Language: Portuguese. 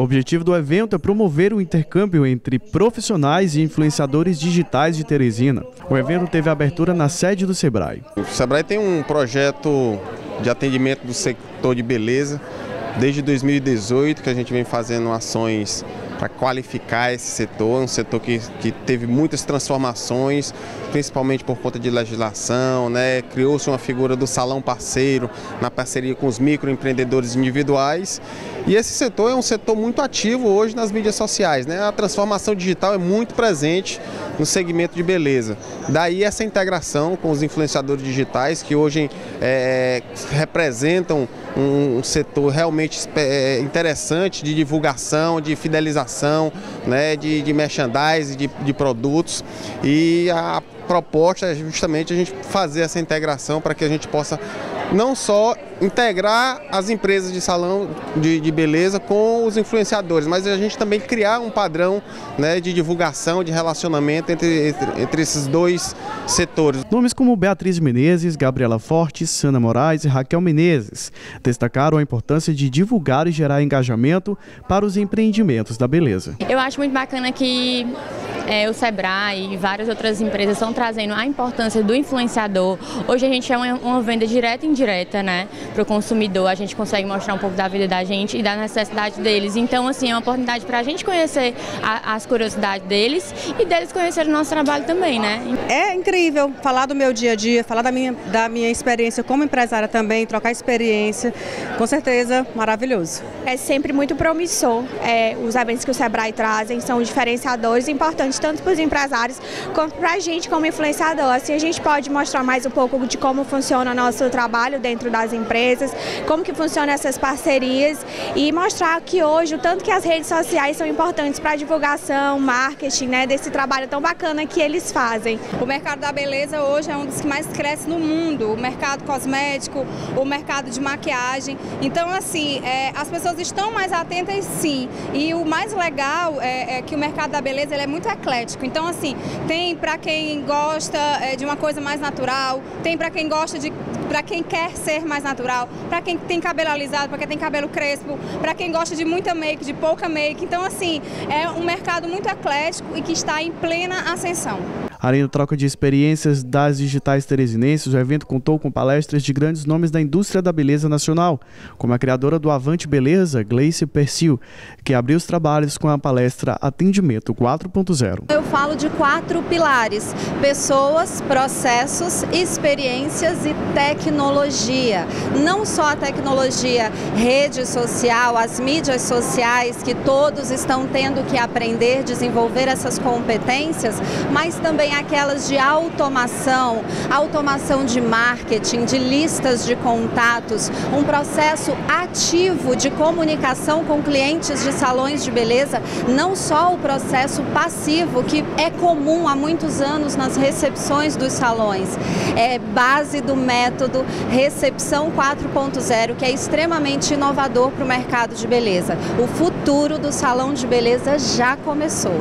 O objetivo do evento é promover o intercâmbio entre profissionais e influenciadores digitais de Teresina. O evento teve abertura na sede do Sebrae. O Sebrae tem um projeto de atendimento do setor de beleza desde 2018 que a gente vem fazendo ações para qualificar esse setor, um setor que, que teve muitas transformações, principalmente por conta de legislação, né? criou-se uma figura do salão parceiro na parceria com os microempreendedores individuais e esse setor é um setor muito ativo hoje nas mídias sociais, né? a transformação digital é muito presente no segmento de beleza. Daí essa integração com os influenciadores digitais que hoje é, representam um, setor realmente é, interessante de divulgação, de fidelização, né, de, de merchandising, de, de produtos. E a proposta é justamente a gente fazer essa integração para que a gente possa não só integrar as empresas de salão de, de, beleza com os influenciadores, mas a gente também criar um padrão né, de divulgação, de relacionamento entre, entre, entre, esses dois setores. Nomes como Beatriz Menezes, Gabriela Fortes, Sana Moraes e Raquel Menezes destacaram a importância de divulgar e gerar engajamento para os empreendimentos da beleza. Eu acho muito bacana que é, o Sebrae e várias outras empresas estão trazendo a importância do influenciador. Hoje a gente é uma, uma venda direta e indireta, né, para o consumidor. A gente consegue mostrar um pouco da vida da gente e da necessidade deles. Então, assim, é uma oportunidade para a gente conhecer a, as curiosidades deles e deles conhecer o nosso trabalho também, né? É incrível falar do meu dia a dia, falar da minha, da minha experiência como empresária também, trocar experiência. Com certeza, maravilhoso. É sempre muito promissor. É, os eventos que o Sebrae trazem são diferenciadores importantes tanto para os empresários quanto para a gente como influenciador. Assim a gente pode mostrar mais um pouco de como funciona o nosso trabalho dentro das empresas, como que funcionam essas parcerias e mostrar que hoje o tanto que as redes sociais são importantes para a divulgação, marketing, né, desse trabalho tão bacana que eles fazem. O mercado da beleza hoje é um dos que mais cresce no mundo, o mercado cosmético, o mercado de maquiagem. Então, assim, é, as pessoas estão mais atentas sim. E o mais legal é, é que o mercado da beleza ele é muito eclético. Então, assim, tem para quem gosta é, de uma coisa mais natural, tem para quem gosta de para quem quer ser mais natural, para quem tem cabelo alisado, para quem tem cabelo crespo, para quem gosta de muita make, de pouca make. Então, assim, é um mercado muito eclético e que está em plena ascensão. Além da troca de experiências das digitais teresinenses, o evento contou com palestras de grandes nomes da indústria da beleza nacional, como a criadora do Avante Beleza, Gleice Persil, que abriu os trabalhos com a palestra Atendimento 4.0. Eu falo de quatro pilares: pessoas, processos, experiências e tecnologia. Não só a tecnologia, rede social, as mídias sociais, que todos estão tendo que aprender, desenvolver essas competências, mas também aquelas de automação, automação de marketing, de listas de contatos, um processo ativo de comunicação com clientes de salões de beleza, não só o processo passivo, que é comum há muitos anos nas recepções dos salões, é base do método Recepção 4.0, que é extremamente inovador para o mercado de beleza. O futuro do salão de beleza já começou.